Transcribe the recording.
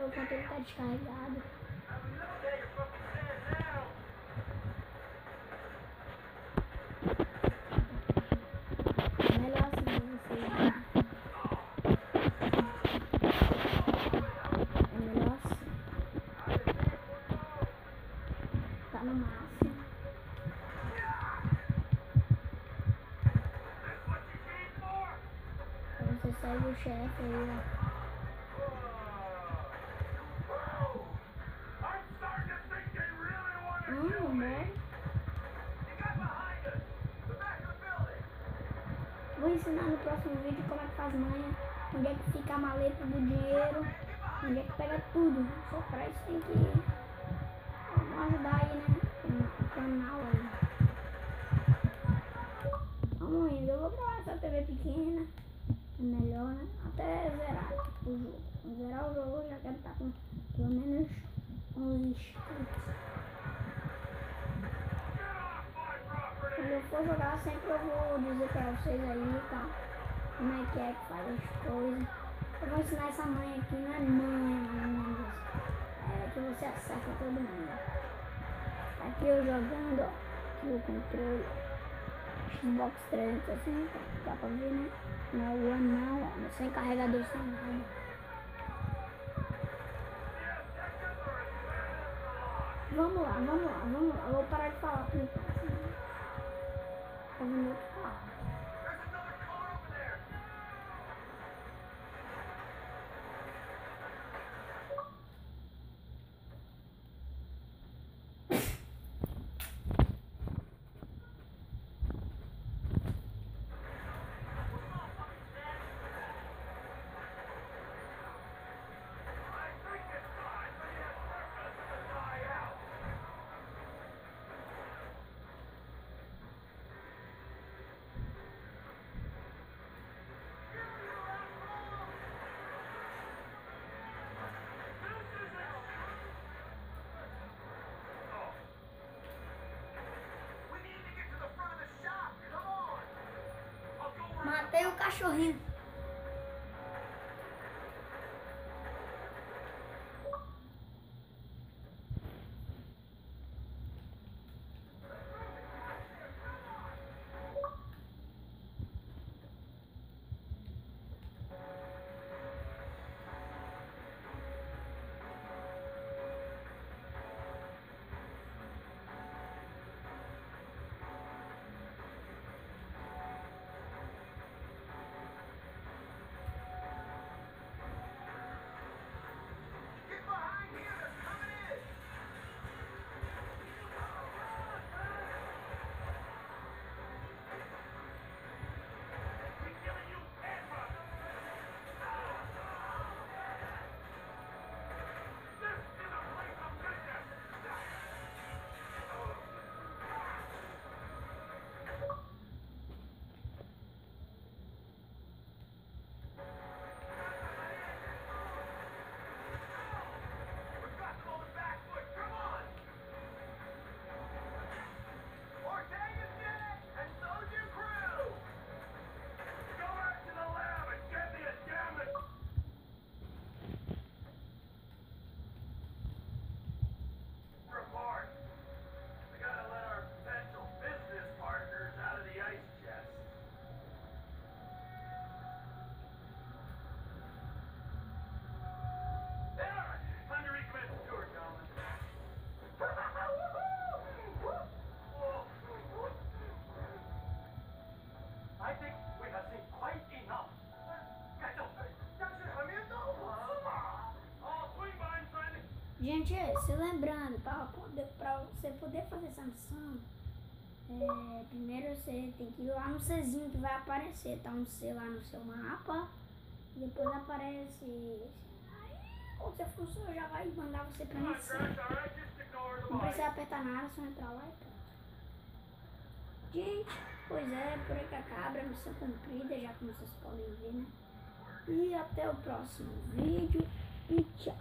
meu controle tá descarregado. É melhor assim ensinar no próximo vídeo como é que faz manha, onde é que fica a maleta do dinheiro, onde é que pega tudo. Só pra isso tem que vamos ajudar aí, né? O canal aí. Vamos indo, eu vou gravar essa TV pequena. É melhor, né? Até zerar o jogo. Zerar o jogo eu já quero estar com pelo menos 11 inscritos. Quando eu for jogar, sempre eu vou dizer pra vocês aí, tá? Como é que é que faz as coisas. Eu vou ensinar essa mãe aqui, não é mãe, não é É que você acerta todo mundo. Tá Aqui eu jogando, ó. Aqui o controle. Xbox 360, dá pra ver, né? Não é o One não, ó. Sem carregador, sem nada. Vamos lá, vamos lá, vamos lá. Eu vou parar de falar enquanto. 怎么没吃饭 cachorrinho. Gente, se lembrando, tá? Poder- Pra você poder fazer essa missão, é, primeiro você tem que ir lá no Czinho que vai aparecer, tá? Um C lá no seu mapa. Depois aparece. Aí, quando você seu, já vai mandar você pra missão. Não precisa apertar nada, só entrar lá e pronto. Gente, pois é, por aí que acaba a missão cumprida, já como vocês podem ver, né? E até o próximo vídeo e tchau.